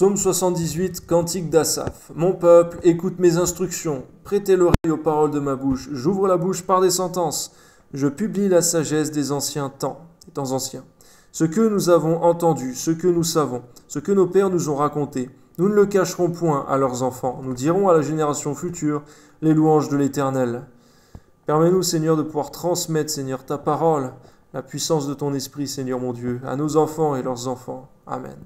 Psaume 78, Cantique d'Asaph. Mon peuple, écoute mes instructions. Prêtez l'oreille aux paroles de ma bouche. J'ouvre la bouche par des sentences. Je publie la sagesse des anciens temps, temps anciens. Ce que nous avons entendu, ce que nous savons, ce que nos pères nous ont raconté, nous ne le cacherons point à leurs enfants. Nous dirons à la génération future les louanges de l'Éternel. Permets-nous, Seigneur, de pouvoir transmettre, Seigneur, ta parole, la puissance de ton esprit, Seigneur mon Dieu, à nos enfants et leurs enfants. Amen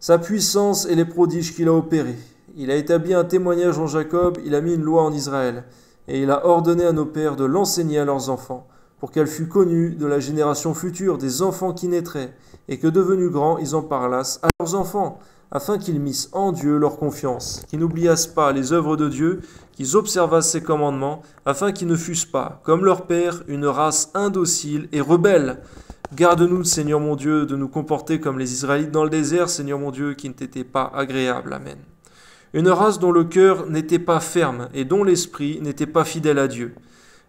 sa puissance et les prodiges qu'il a opérés. Il a établi un témoignage en Jacob, il a mis une loi en Israël, et il a ordonné à nos pères de l'enseigner à leurs enfants, pour qu'elle fût connue de la génération future des enfants qui naîtraient, et que devenus grands, ils en parlassent à leurs enfants, afin qu'ils missent en Dieu leur confiance, qu'ils n'oubliassent pas les œuvres de Dieu, qu'ils observassent ses commandements, afin qu'ils ne fussent pas, comme leur père, une race indocile et rebelle, Garde-nous, Seigneur mon Dieu, de nous comporter comme les Israélites dans le désert, Seigneur mon Dieu, qui ne t'était pas agréable. Amen. Une race dont le cœur n'était pas ferme et dont l'esprit n'était pas fidèle à Dieu.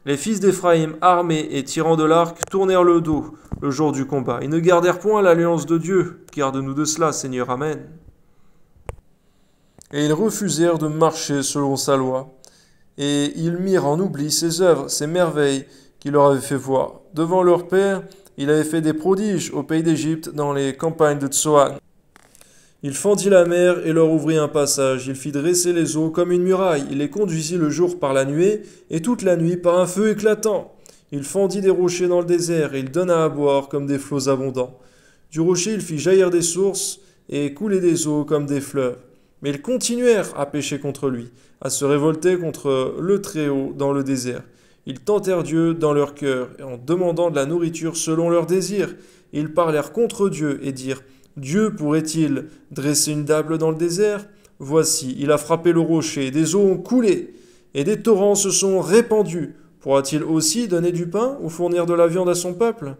Les fils d'Éphraïm, armés et tirant de l'arc, tournèrent le dos le jour du combat. Ils ne gardèrent point l'alliance de Dieu. Garde-nous de cela, Seigneur. Amen. Et ils refusèrent de marcher selon sa loi. Et ils mirent en oubli ses œuvres, ses merveilles qu'il leur avait fait voir. Devant leur Père, il avait fait des prodiges au pays d'Égypte dans les campagnes de Tsoan. Il fendit la mer et leur ouvrit un passage. Il fit dresser les eaux comme une muraille. Il les conduisit le jour par la nuée et toute la nuit par un feu éclatant. Il fendit des rochers dans le désert et il donna à boire comme des flots abondants. Du rocher il fit jaillir des sources et couler des eaux comme des fleuves. Mais ils continuèrent à pécher contre lui, à se révolter contre le Très-Haut dans le désert. Ils tentèrent Dieu dans leur cœur, en demandant de la nourriture selon leurs désirs. Ils parlèrent contre Dieu et dirent Dieu pourrait-il dresser une table dans le désert? Voici, il a frappé le rocher, des eaux ont coulé, et des torrents se sont répandus. Pourra-t-il aussi donner du pain ou fournir de la viande à son peuple?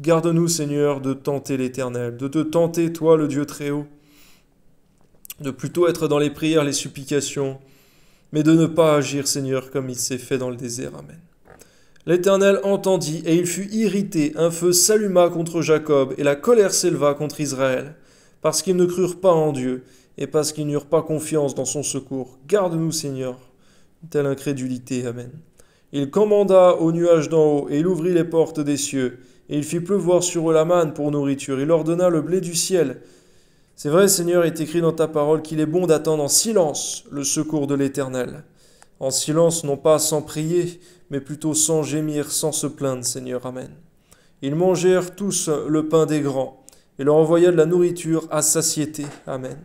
Garde-nous, Seigneur, de tenter l'Éternel, de te tenter, toi, le Dieu très haut, de plutôt être dans les prières, les supplications, mais de ne pas agir, Seigneur, comme il s'est fait dans le désert. Amen. L'Éternel entendit, et il fut irrité. Un feu s'alluma contre Jacob, et la colère s'éleva contre Israël, parce qu'ils ne crurent pas en Dieu, et parce qu'ils n'eurent pas confiance dans son secours. Garde-nous, Seigneur, telle incrédulité. Amen. Il commanda aux nuages d'en haut, et il ouvrit les portes des cieux, et il fit pleuvoir sur eux la manne pour nourriture. Il ordonna le blé du ciel, c'est vrai, Seigneur, est écrit dans ta parole qu'il est bon d'attendre en silence le secours de l'Éternel. En silence, non pas sans prier, mais plutôt sans gémir, sans se plaindre, Seigneur. Amen. Ils mangèrent tous le pain des grands, et leur envoya de la nourriture à satiété. Amen.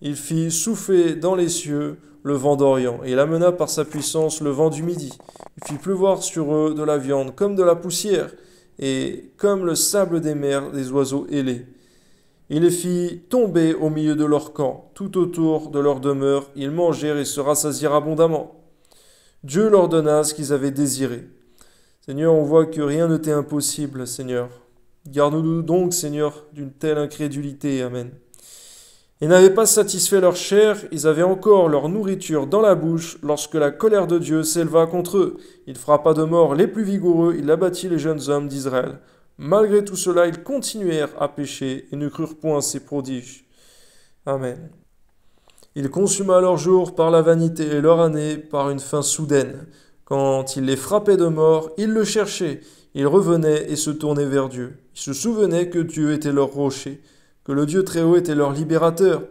Il fit souffler dans les cieux le vent d'Orient, et il amena par sa puissance le vent du Midi. Il fit pleuvoir sur eux de la viande comme de la poussière, et comme le sable des mers des oiseaux ailés. Il les fit tomber au milieu de leur camp, tout autour de leur demeure, ils mangèrent et se rassasièrent abondamment. Dieu leur donna ce qu'ils avaient désiré. Seigneur, on voit que rien ne impossible, Seigneur. Garde-nous donc, Seigneur, d'une telle incrédulité. Amen. Ils n'avaient pas satisfait leur chair, ils avaient encore leur nourriture dans la bouche lorsque la colère de Dieu s'éleva contre eux. Il frappa de mort les plus vigoureux, il abattit les jeunes hommes d'Israël. Malgré tout cela, ils continuèrent à pécher et ne crurent point ses prodiges. Amen. Il consuma leurs jours par la vanité et leur année par une fin soudaine. Quand il les frappait de mort, ils le cherchaient, ils revenaient et se tournaient vers Dieu. Ils se souvenaient que Dieu était leur rocher, que le Dieu très haut était leur libérateur,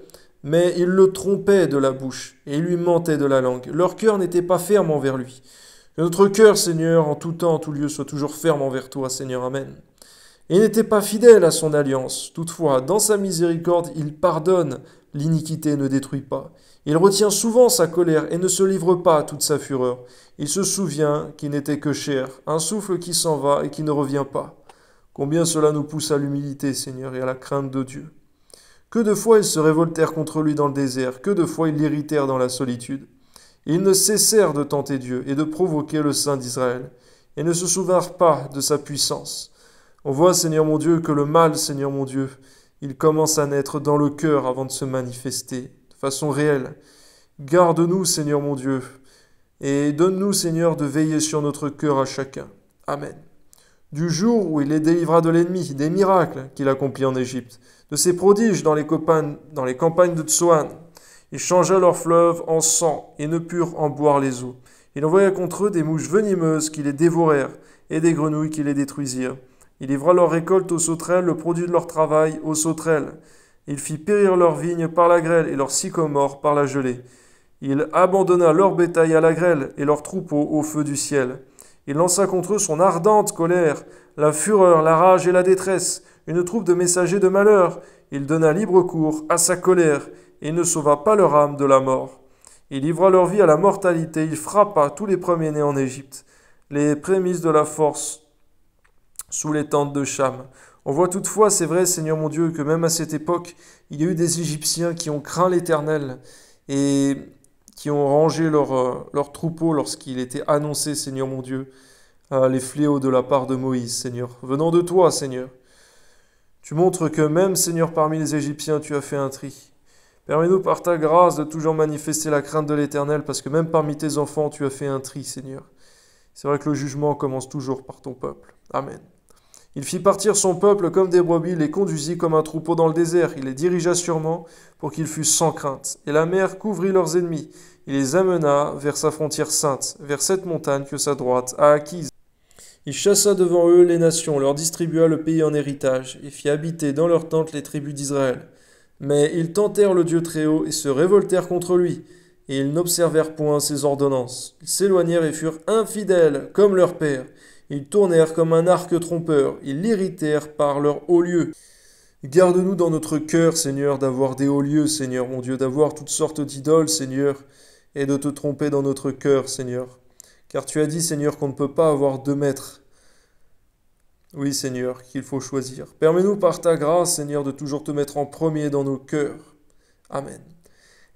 mais ils le trompaient de la bouche et lui mentaient de la langue. Leur cœur n'était pas ferme envers lui. Que notre cœur, Seigneur, en tout temps, en tout lieu, soit toujours ferme envers toi, Seigneur. Amen. Il n'était pas fidèle à son alliance. Toutefois, dans sa miséricorde, il pardonne, l'iniquité ne détruit pas. Il retient souvent sa colère et ne se livre pas à toute sa fureur. Il se souvient qu'il n'était que chair, un souffle qui s'en va et qui ne revient pas. Combien cela nous pousse à l'humilité, Seigneur, et à la crainte de Dieu. Que de fois ils se révoltèrent contre lui dans le désert, que de fois ils l'irritèrent dans la solitude. Ils ne cessèrent de tenter Dieu et de provoquer le Saint d'Israël, et ne se souvinrent pas de sa puissance. On voit, Seigneur mon Dieu, que le mal, Seigneur mon Dieu, il commence à naître dans le cœur avant de se manifester de façon réelle. Garde-nous, Seigneur mon Dieu, et donne-nous, Seigneur, de veiller sur notre cœur à chacun. Amen. Du jour où il les délivra de l'ennemi, des miracles qu'il accomplit en Égypte, de ses prodiges dans les, campagnes, de Tsoan. Il changea leurs fleuves en sang et ne purent en boire les eaux. Il envoya contre eux des mouches venimeuses qui les dévorèrent et des grenouilles qui les détruisirent. Il livra leur récolte aux sauterelles, le produit de leur travail aux sauterelles. Il fit périr leurs vignes par la grêle et leurs sycomores par la gelée. Il abandonna leur bétail à la grêle et leurs troupeaux au feu du ciel. Il lança contre eux son ardente colère, la fureur, la rage et la détresse, une troupe de messagers de malheur. Il donna libre cours à sa colère et ne sauva pas leur âme de la mort. Il livra leur vie à la mortalité, il frappa tous les premiers-nés en Égypte, les prémices de la force sous les tentes de Cham. On voit toutefois, c'est vrai, Seigneur mon Dieu, que même à cette époque, il y a eu des Égyptiens qui ont craint l'Éternel et qui ont rangé leur, euh, leur troupeau lorsqu'il était annoncé, Seigneur mon Dieu, les fléaux de la part de Moïse, Seigneur. Venant de toi, Seigneur. Tu montres que même, Seigneur, parmi les Égyptiens, tu as fait un tri. Permets-nous par ta grâce de toujours manifester la crainte de l'Éternel, parce que même parmi tes enfants, tu as fait un tri, Seigneur. C'est vrai que le jugement commence toujours par ton peuple. Amen. Il fit partir son peuple comme des brebis, les conduisit comme un troupeau dans le désert. Il les dirigea sûrement pour qu'ils fussent sans crainte. Et la mer couvrit leurs ennemis. Il les amena vers sa frontière sainte, vers cette montagne que sa droite a acquise. Il chassa devant eux les nations, leur distribua le pays en héritage, et fit habiter dans leurs tentes les tribus d'Israël. Mais ils tentèrent le Dieu Très-Haut et se révoltèrent contre lui, et ils n'observèrent point ses ordonnances. Ils s'éloignèrent et furent infidèles, comme leur père. Ils tournèrent comme un arc trompeur, ils l'irritèrent par leurs hauts lieux. Garde-nous dans notre cœur, Seigneur, d'avoir des hauts lieux, Seigneur, mon Dieu, d'avoir toutes sortes d'idoles, Seigneur, et de te tromper dans notre cœur, Seigneur. Car tu as dit, Seigneur, qu'on ne peut pas avoir deux maîtres. Oui, Seigneur, qu'il faut choisir. Permets-nous par ta grâce, Seigneur, de toujours te mettre en premier dans nos cœurs. Amen.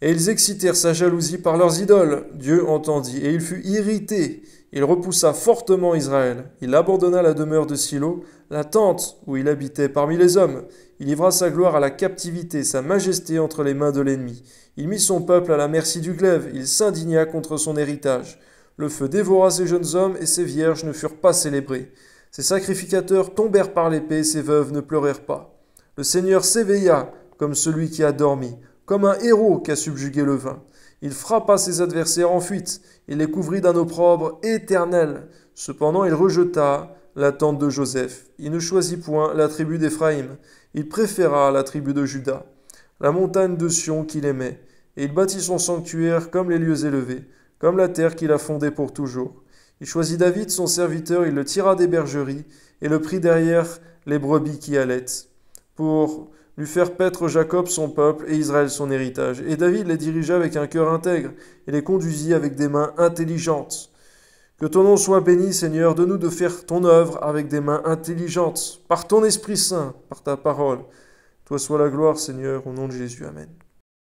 Et ils excitèrent sa jalousie par leurs idoles. Dieu entendit, et il fut irrité. Il repoussa fortement Israël. Il abandonna la demeure de Silo, la tente où il habitait parmi les hommes. Il livra sa gloire à la captivité, sa majesté entre les mains de l'ennemi. Il mit son peuple à la merci du glaive. Il s'indigna contre son héritage. Le feu dévora ses jeunes hommes, et ses vierges ne furent pas célébrées. Ses sacrificateurs tombèrent par l'épée, ses veuves ne pleurèrent pas. Le Seigneur s'éveilla comme celui qui a dormi, comme un héros qui a subjugué le vin. Il frappa ses adversaires en fuite, il les couvrit d'un opprobre éternel. Cependant il rejeta la tente de Joseph. Il ne choisit point la tribu d'Éphraïm, il préféra la tribu de Juda, la montagne de Sion qu'il aimait, et il bâtit son sanctuaire comme les lieux élevés, comme la terre qu'il a fondée pour toujours. Il choisit David, son serviteur, il le tira des bergeries, et le prit derrière les brebis qui allaitent, pour lui faire paître Jacob son peuple et Israël son héritage. Et David les dirigea avec un cœur intègre, et les conduisit avec des mains intelligentes. Que ton nom soit béni, Seigneur, de nous de faire ton œuvre avec des mains intelligentes, par ton Esprit Saint, par ta parole. Toi soit la gloire, Seigneur, au nom de Jésus. Amen.